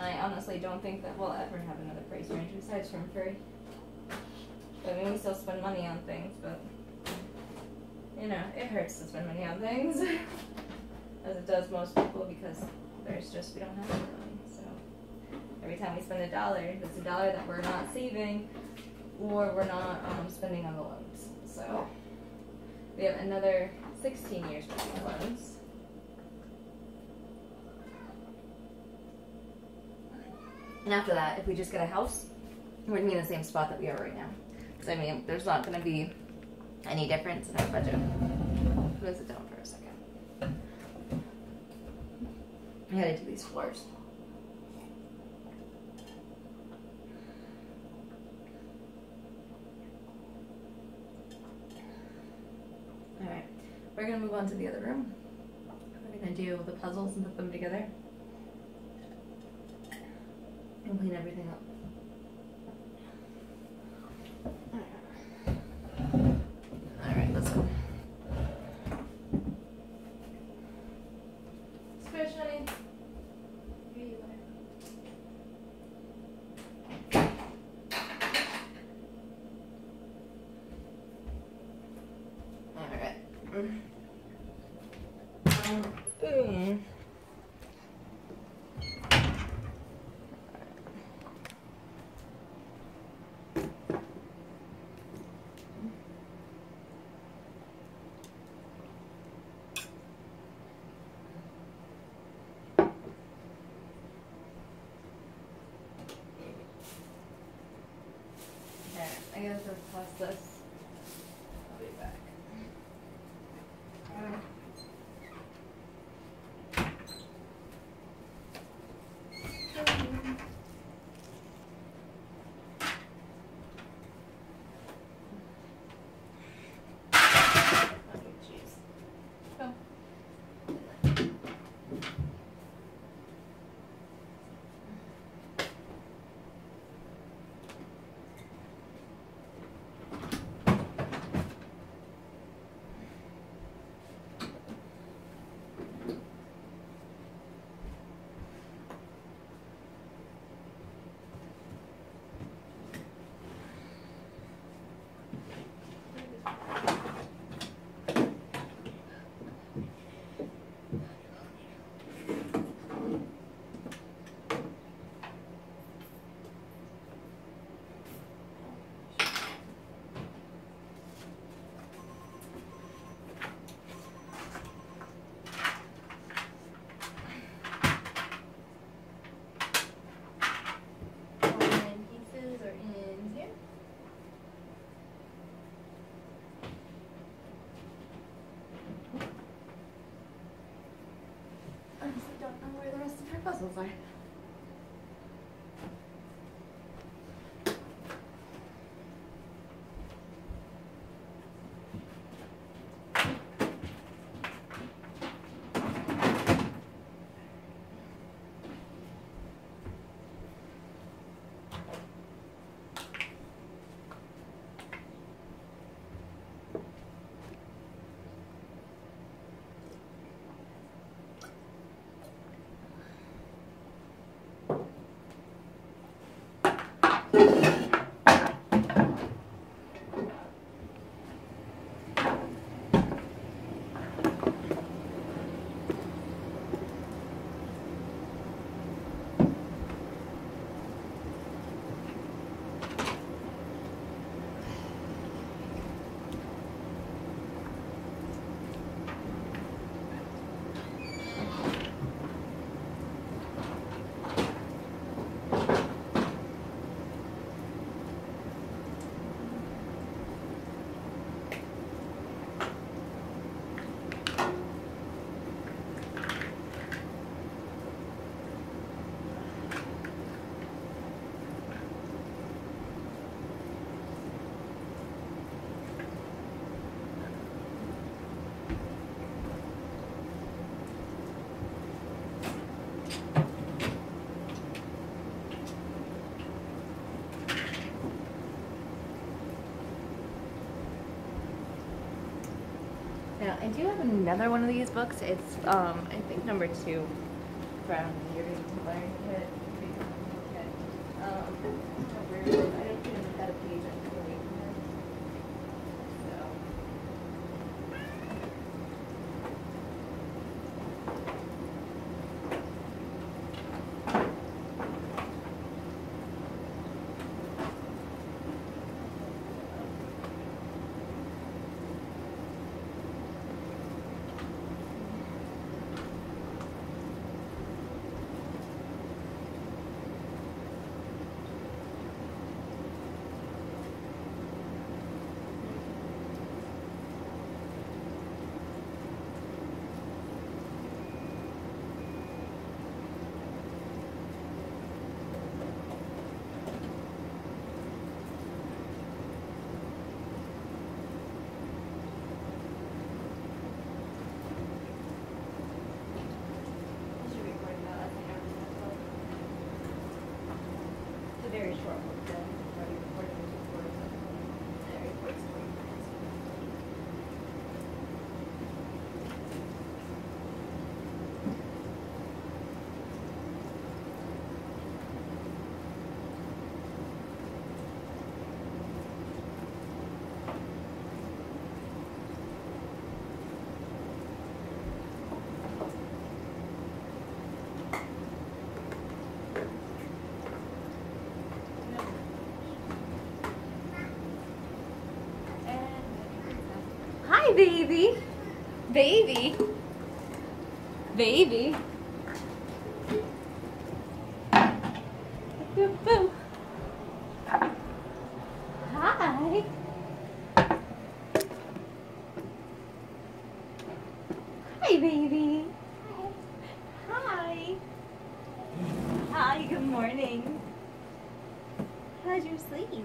I honestly don't think that we'll ever have another price range besides from free. I mean, we still spend money on things, but you know, it hurts to spend money on things, as it does most people because there's just we don't have any money. So every time we spend a dollar, it's a dollar that we're not saving, or we're not um, spending on the loans. So we have another 16 years for these loans. And after that, if we just get a house, we're gonna be in the same spot that we are right now. Because I mean, there's not gonna be any difference in our budget. Close it down for a second. I gotta do these floors. Alright, we're gonna move on to the other room. We're gonna do the puzzles and put them together. And clean everything up. Alright, let's go. Squish, honey. Here you Let's toss this. I'll be back. Fucking jeez. Go. All in pieces are in here. I honestly don't know where the rest of her puzzles are. I do have another one of these books. It's, um, I think, number two from Years to Learn Kit. Um, 思って。Baby. Baby. Baby. Boo boo. Hi. Hi, baby. Hi. Hi, good morning. How's your sleep?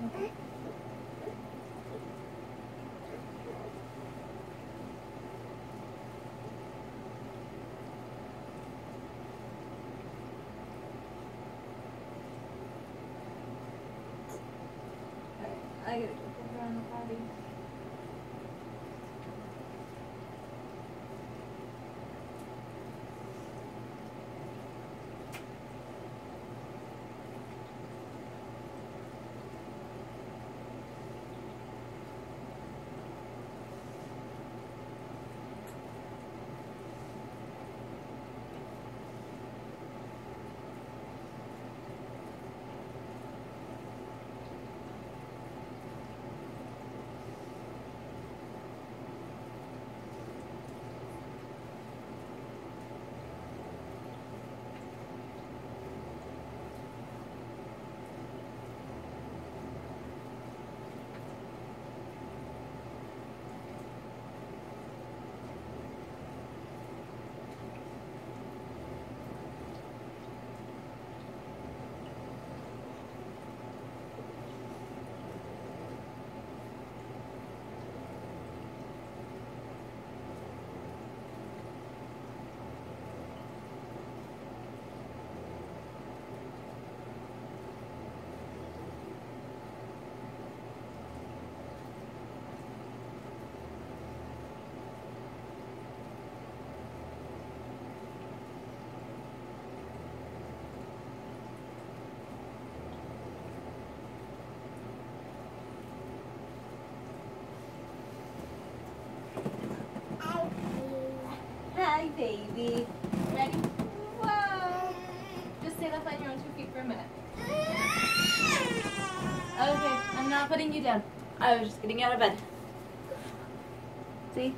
I gotta go on the potty. Baby. Ready? Whoa. Just stand up on your own two feet for a minute. Okay, I'm not putting you down. I was just getting out of bed. See?